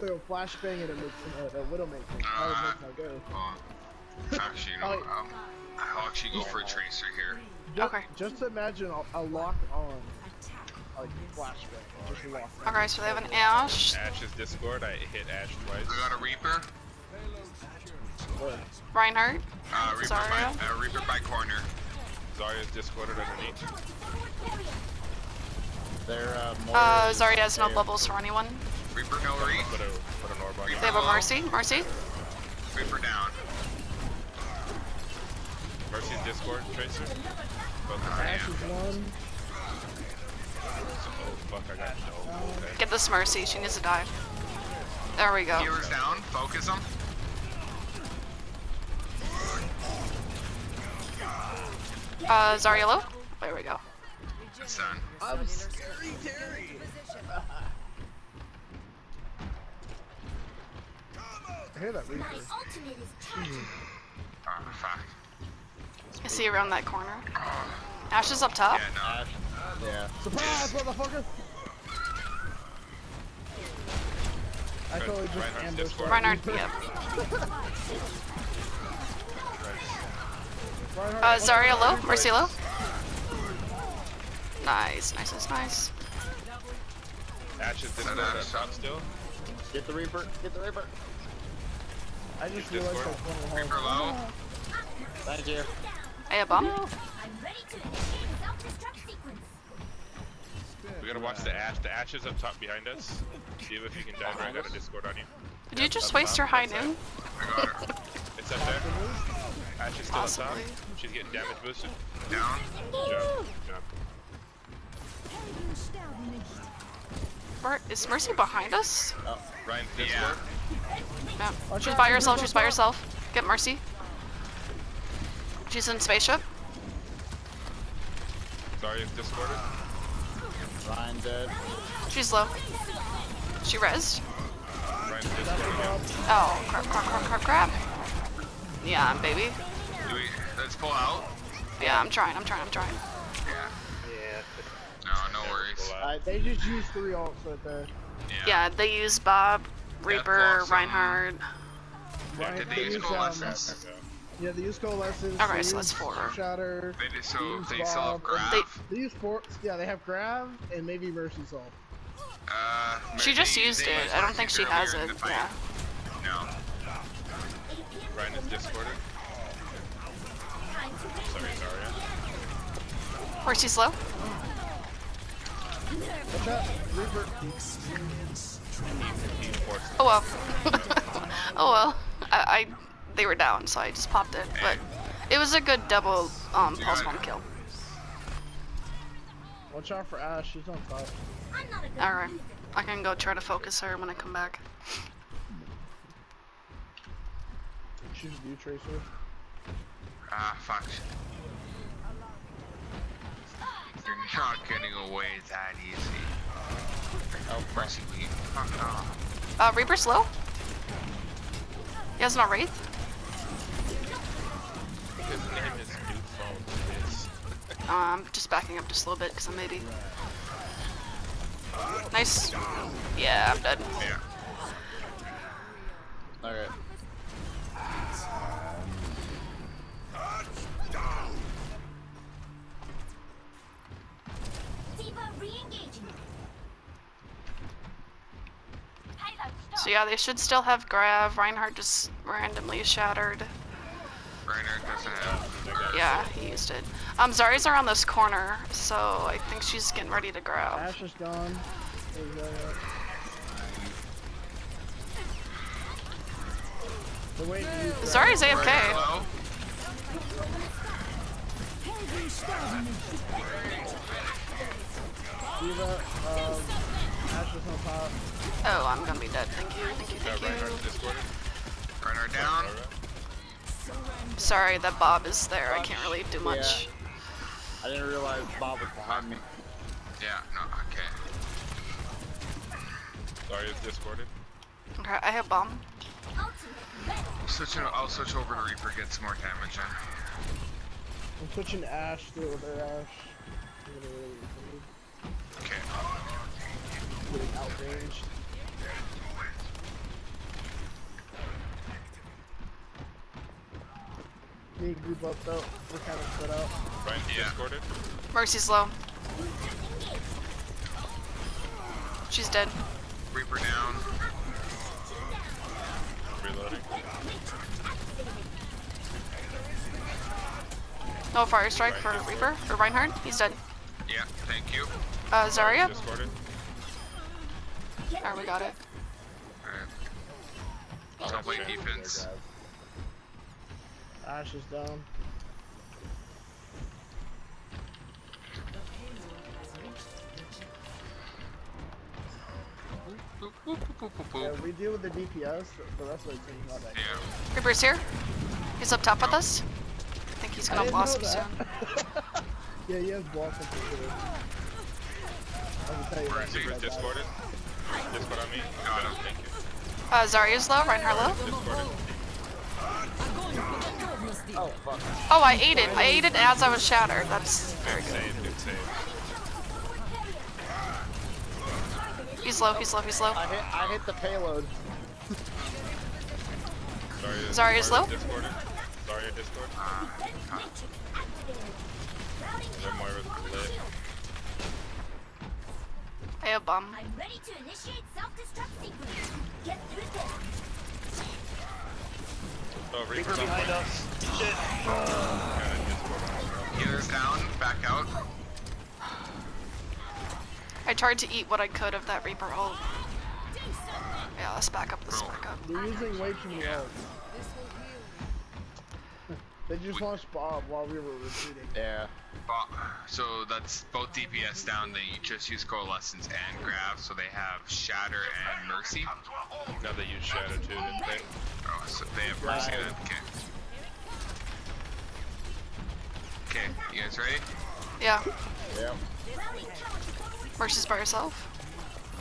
throw a flashbang and it makes uh, a Widowmaker. How Uh, would make my go? Well, actually, you know, Oh. um, I'll actually go for a tracer here. Just, Okay. Just imagine a, a lock on, like flashbang. Just lock. Okay, so they have an Ashe, Ashe's Discord, I hit Ashe twice. I got a Reaper. Where? Reinhardt. Uh, Reaper Zarya? by, uh, Reaper by corner. Zarya's Discorded underneath. They're uh, more. Uh, Zarya has no bubbles for anyone. Reaper no reach. Put a, put an orb on They you. have a Mercy. Mercy. Reaper down. Mercy's Discord, Tracer. Both of Ashe is one. Oh fuck, I got no. Okay. Get this Mercy. She needs to die. There we go. Healer's down. Focus him. Uh, Zarya low. There we go. It's done. I'm scary Terry. I hear that Reaper. Oh, fuck. I see around that corner. Ashe is up top. Yeah, no. Ashe. Yeah. Surprise, motherfucker! I totally just Reinhardt's ambushed Discord. that Reinhardt, yep. Reinhardt, Uh, Zarya low. Mercy low. Nice, nice, nice, nice. Ashe's Discord Uh, at top still. Get the Reaper. Get the Reaper. I just Discord. realized that's one of Reaper low. Thank you. I have bomb. I'm ready to initiate self-destruct sequence. We gotta watch the Ashe. The Ashe is up top behind us. See if you can dive right. Got a Discord on you. Did you just waste your high noon? I got her. It's up there. Ashe is still up top. She's getting damage boosted. Down. Good job. Good job. Mer- Is Mercy behind us? Oh. Ryan's Yeah. Discord. No. She's by herself. She's by herself. Get Mercy. She's in spaceship. Zarya's Discorded. Ryan dead. She's low. She rezzed. Oh, crap, crap, crap, crap, crap. Yeah, baby. Do we, let's pull out. Yeah, I'm trying, I'm trying, I'm trying. Yeah. Yeah. No, no worries. Uh, they just used three ults right there. Yeah, they use Bob, Reaper, Blossom. Reinhardt. Right, Did they they use use, coalescence? um, Yeah, they use coalescence. Okay, they so that's four. Shatter. They just so use they still have Bob, grab. They- They use four. Yeah, they have grab and maybe mercy soul. Uh, She just used it. I don't think she has it. Yeah. No. Ryan is Discorded. Sorry, Zarya. Mercy's low. Watch out, Reaper. Oh well. oh well. I, I, they were down, so I just popped it. But it was a good double um, pulse bomb kill. Watch out for Ashe. She's on top. I'm not a good Alright. I can go try to focus her when I come back. She's you, Tracer. Ah, fuck. You're not getting away that easy. Oh, mercy weed. Fuck no. Uh, Reaper's low. He has not Wraith. His name is New Phone. Uh, I'm just backing up just a little bit because I'm maybe. Nice. Yeah, I'm dead. Yeah. Okay. So yeah, they should still have Grav. Reinhardt just randomly shattered. Reinhardt doesn't have. Yeah, he used it. Um, Zarya's around this corner, so I think she's getting ready to grab. Ashe is gone. There's, They're waiting to use grab. Zarya's AFK. D.Va, um, Ashe is on top. Oh, I'm gonna be dead. Thank you, thank you, thank you. Discorded. Reinhardt down. Sorry that Bob is there. I can't really do much. I didn't realize Bob was behind me. Yeah, no, okay. Zarya's Discorded. Okay, I have bomb. I'll switch, it, I'll switch over to Reaper, get some more damage in. I'm switching Ashe. Do it with their Ashe. I'm gonna really Okay getting outraged. Need to group up though. We're kind of split up. Brian, yeah. escorted. Mercy's low. She's dead. Reaper down. Reloading. No fire strike for Reaper, for Reinhardt. He's dead. Yeah, thank you. Uh, Zarya? Discorded. There we got it. Alright. Don't play defense. Ashe is down. Yeah, we deal with the DPS. The rest of the team's not that Yeah. Reaper's here. He's up top with us. I think he's gonna blossom soon. yeah, he has blossom for sure. I can tell you Where that. is he? He was because I got it. discorded. Discord on me. Got him. Thank you. Uh, Zarya's low. Reinhardt low. Discorded. Oh fuck. Oh, I ate it. I ate it as I was shattered. That's very good. Save, good save. He's low. He's low. He's low. I hit I hit the payload. Sorry. Zarya's low? Discorded. Zarya Discord. Their Moira's lit. I have bomb. I'm ready to initiate self-destruct sequence. Get through this. Oh, Reaper Reaper's behind point. us. Shit. Kinda Discord. Down. Back out. I tried to eat what I could of that Reaper ult. Yeah, let's back up. Let's back up. They're using way too many ults. They just launched Bob while we were retreating. Yeah. Bo- So that's both DPS down. They just use Coalescence and Grav, so they have Shatter and Mercy. Now they use Shatter too, didn't they? Oh, so they have Mercy then. Okay. Okay, you guys ready? Yeah. Yeah. Mercy's by herself.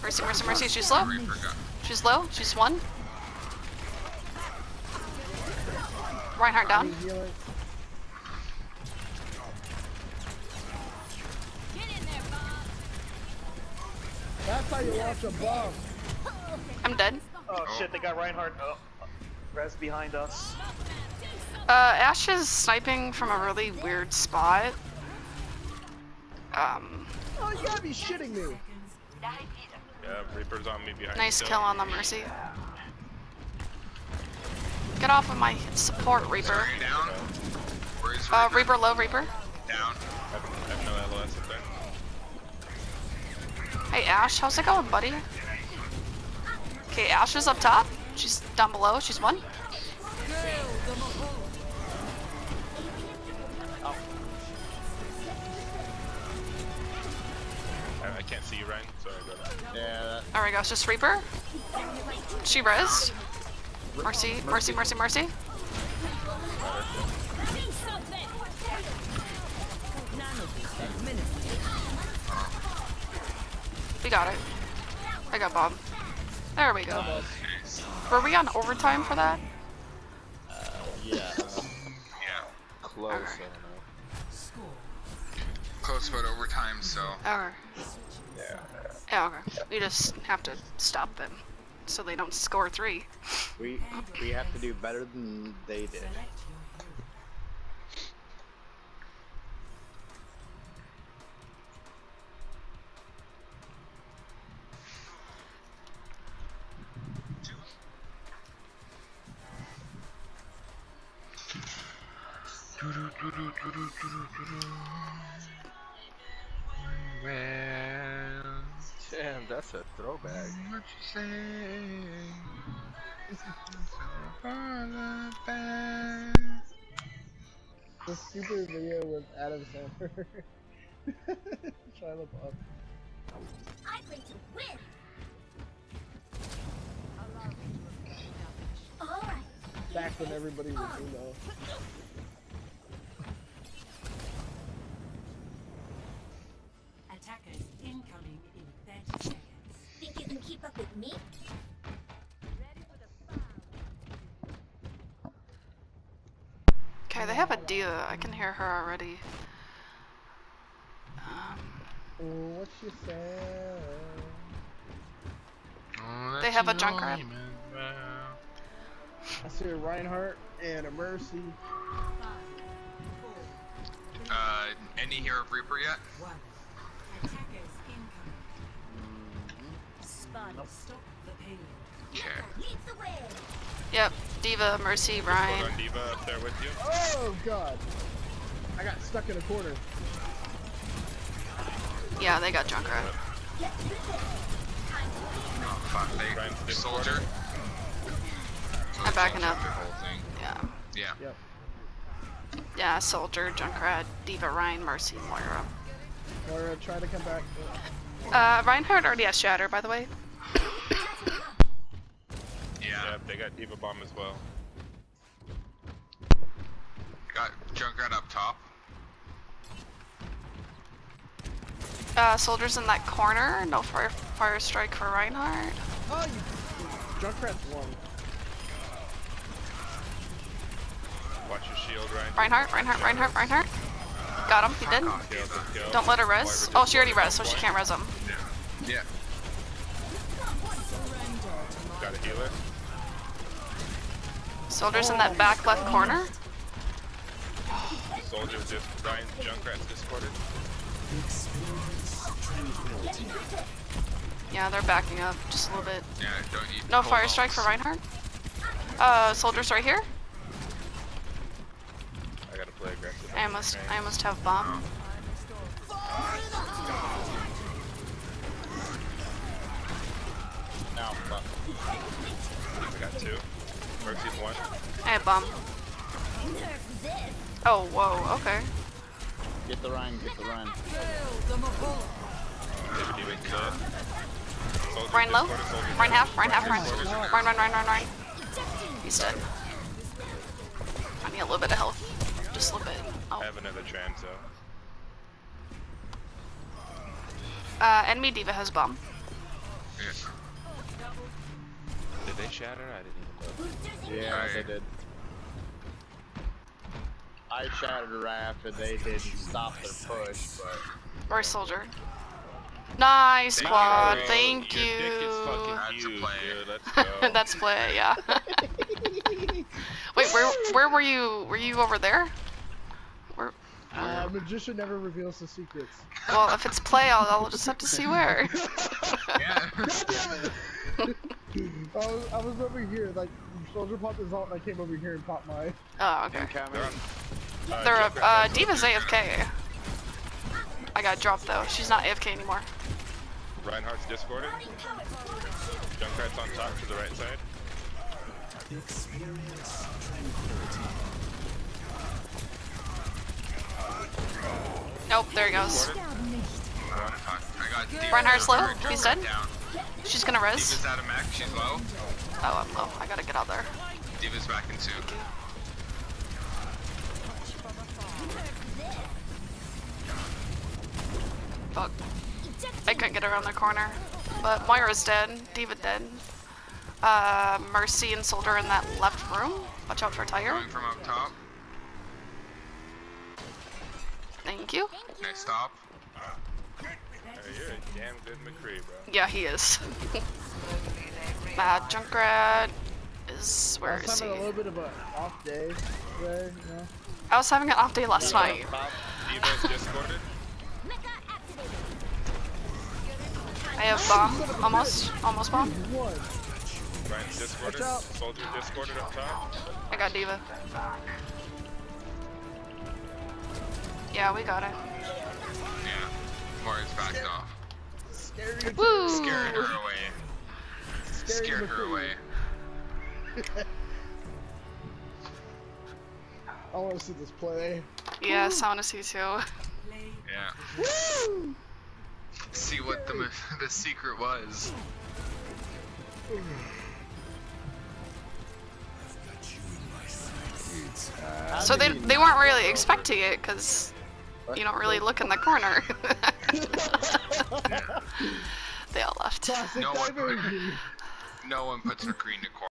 Mercy, Mercy, Mercy. She's low. She's low. She's one. Reinhardt down. Any healing? That's how you launch a bomb. I'm dead. Oh shit, they got Reinhardt. Oh, Res behind us. Uh, Ashe is sniping from a really weird spot. Um, Oh, you gotta be shitting me. Yeah, Reaper's on me behind nice kill on the Mercy. Get off of my support, Reaper. Sorry, down. Where's Uh, Reaper? Reaper low, Reaper. Down. I have, I have no LOS up there. Hey Ashe, how's it going, buddy? Okay, Ashe is up top. She's down below. She's one. I, I can't see you, Ryan. Sorry about that. Yeah. That, There we go. It's just Reaper. She res. Mercy, mercy, mercy, mercy. We got it. I got Bob. There we go. Were we on overtime for that? yeah. Yeah. Close. Alright. I don't know. Close but overtime, so. Okay. Yeah. Yeah, okay. We just have to stop them so they don't score three. We we have to do better than they did. Damn, a throwback. what you say? For the stupid video with Adam Sandler. Shia LaBeouf. I'm ready to win. Alright. Back when everybody was oh. emo. Attackers incoming keep up with me? Okay, they have a Dia. I can hear her already. Um, Oh, what she said. They have a an Junkrat? I see a Reinhardt and a Mercy. uh, any here of Reaper yet? One. Attackers Stop the payload. Okay. Leads the way. Yep. D.Va, Mercy, Ryan. on, D.Va up there with you. Oh god. I got stuck in a corner. Yeah, they got Junkrat. Get through this. Time to leave. Oh fuck, they Ryan's big soldier. I'm backing up. The whole thing. Yeah. Yeah. Yep. Yeah, Soldier, Junkrat, D.Va, Ryan, Mercy, Moira. Moira, try to come back. Uh, Reinhardt already has Shatter, by the way. Yeah. Yeah, they got D.Va Bomb as well. Got Junkrat up top. Uh, Soldier's in that corner. No fire, fire strike for Reinhardt. Oh, you. Junkrat's one. Watch your shield, Ryan. Reinhardt, Reinhardt, Reinhardt, Reinhardt. Got him, he did. Fuck off, Kill, D.Va. kill. Don't let her res. Oh, she already res, so she can't res him. Yeah. Got a healer. Soldier's in that back left corner. Soldier just Ryan's Junkrat's discorded. Yeah, they're backing up just a little bit. Yeah. Don't eat. No fire strike for Reinhardt. Uh, Soldier's right here. I gotta play aggressive. I must, I must have bomb. Now, fuck. I got two. Mercy's one. I have bomb. Oh, whoa, okay. Get the Ryan, get the Ryan. D.Va D.Va kill it. Soldier Ryan low. discorded, Ryan half, Ryan half, Ryan. Soldier's dead. Ryan, Ryan, Ryan, Ryan, Ryan. He's dead. I need a little bit of health. Just a little bit. I Oh. have another Tranzo. Uh, enemy D.Va has bomb. Yeah. Did they shatter? I didn't even know. Boosters in. Yeah, Alright. they did. I shattered right after they didn't stop their push, but Where's Soldier? Nice Thank squad, bro. thank Your dick is you. fucking That's a play. dude. Let's go. That's play, yeah. Wait, where where were you? Were you over there? Where? Uh, magician never reveals the secrets. Well, if it's play, I'll, I'll just have to see where. Yeah. I was, I was over here, like, soldier popped his ult and I came over here and popped my. Oh, okay. incoming. They're on. Uh, They're up. Uh, D.Va's AFK. I got dropped though. She's not AFK anymore. Reinhardt's discorded. Junkrat's on top to the right side. Nope, there he goes. Discorded. Fuck. I got D.Va. Reinhardt's low. He's dead. Down. She's gonna res. D.Va's out of mech. She's low. Oh, I'm low. I gotta get out there. D.Va's back in two. Fuck. I couldn't get around the corner. But Moira's dead. D.Va dead. Uh, Mercy and Soldier in that left room. Watch out for Tiger. Going from up top. Thank you. Nice stop. Hey, you're a damn good McCree, bro. Yeah, he is. uh, Junkrat is I was he? having a little bit of an off day today, you know. I was having an off day last night. Top. D.Va's discorded. Mecha activated. I have bomb. Almost. Almost bomb. One. Discorded. Soldier discorded up top. I got D.Va. Yeah, we got it. Yeah. Moira's backed off. Scary. Woo! Scared her away. Scary Scared her away. I want to see this play. Yes, I want to see too. Yeah. Woo! See what the the secret was. So they they weren't really expecting it because you don't really look in the corner. they all left. Classic No one- diversity. No one puts McCree in the corner.